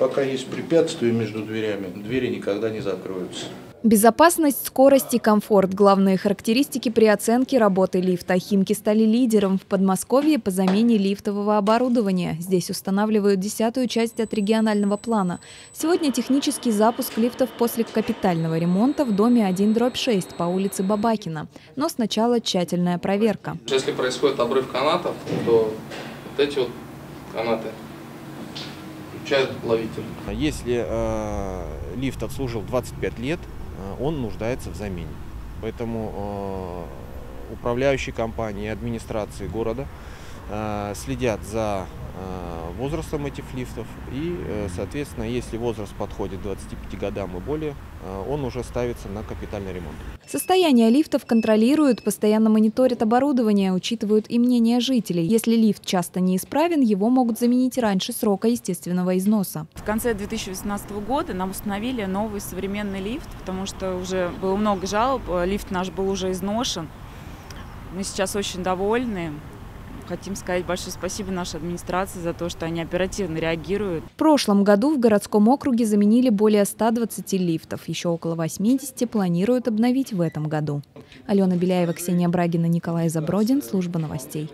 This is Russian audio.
Пока есть препятствия между дверями, двери никогда не закроются. Безопасность, скорость и комфорт – главные характеристики при оценке работы лифта. Химки стали лидером в Подмосковье по замене лифтового оборудования. Здесь устанавливают десятую часть от регионального плана. Сегодня технический запуск лифтов после капитального ремонта в доме 1-6 по улице Бабакина. Но сначала тщательная проверка. Если происходит обрыв канатов, то вот эти вот канаты включают ловитель. Если э, лифт отслужил 25 лет, Э, он нуждается в замене. Поэтому э, управляющие компании и администрации города э, следят за возрастом этих лифтов и, соответственно, если возраст подходит 25 годам и более, он уже ставится на капитальный ремонт. Состояние лифтов контролируют, постоянно мониторят оборудование, учитывают и мнение жителей. Если лифт часто неисправен, его могут заменить раньше срока естественного износа. В конце 2018 года нам установили новый современный лифт, потому что уже было много жалоб, лифт наш был уже изношен. Мы сейчас очень довольны. Хотим сказать большое спасибо нашей администрации за то, что они оперативно реагируют. В прошлом году в городском округе заменили более 120 лифтов. Еще около 80 планируют обновить в этом году. Алена Беляева, Ксения Брагина, Николай Забродин. Служба новостей.